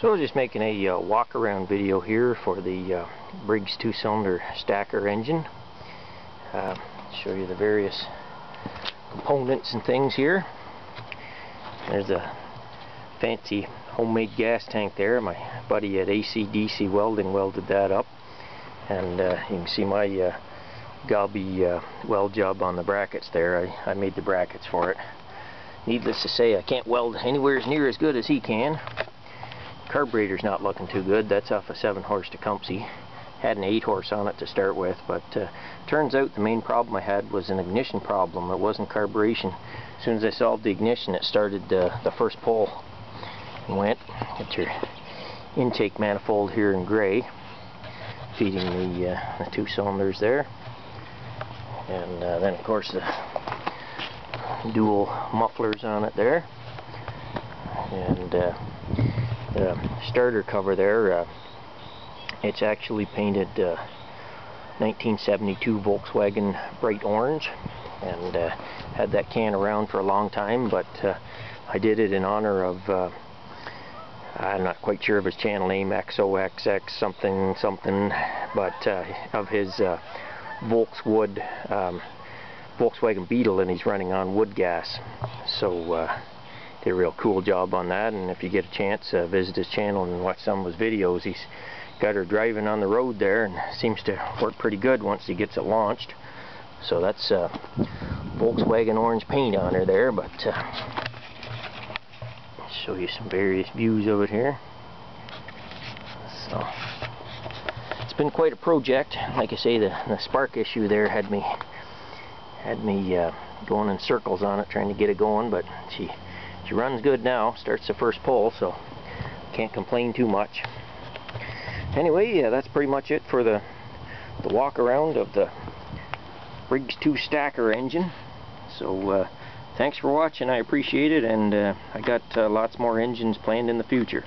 So just making a uh, walk around video here for the uh, Briggs two-cylinder stacker engine. Uh, show you the various components and things here. There's a fancy homemade gas tank there. My buddy at AC/DC Welding welded that up. And uh, you can see my uh, Galby uh, weld job on the brackets there. I, I made the brackets for it. Needless to say, I can't weld anywhere as near as good as he can carburetor's not looking too good. That's off a 7 horse Tecumseh. Had an 8 horse on it to start with, but uh, turns out the main problem I had was an ignition problem. It wasn't carburation. As soon as I solved the ignition, it started uh, the first pull. and went. Get your intake manifold here in gray, feeding the, uh, the two cylinders there. And uh, then, of course, the dual mufflers on it there. And uh, the starter cover there, uh, it's actually painted uh, 1972 Volkswagen bright orange and uh, had that can around for a long time but uh, I did it in honor of uh, I'm not quite sure of his channel name XOXX something something but uh, of his Volkswood um, Volkswagen Beetle and he's running on wood gas. So did a real cool job on that. And if you get a chance uh, visit his channel and watch some of his videos. He's got her driving on the road there and seems to work pretty good once he gets it launched. So that's uh, Volkswagen orange paint on her there but uh, show you some various views of it here. So it's been quite a project. Like I say the, the spark issue there had me had me uh, going in circles on it trying to get it going but she she runs good now, starts the first pull, so can't complain too much. Anyway, yeah, that's pretty much it for the, the walk around of the Briggs 2 stacker engine. So uh, thanks for watching, I appreciate it, and uh, I got uh, lots more engines planned in the future.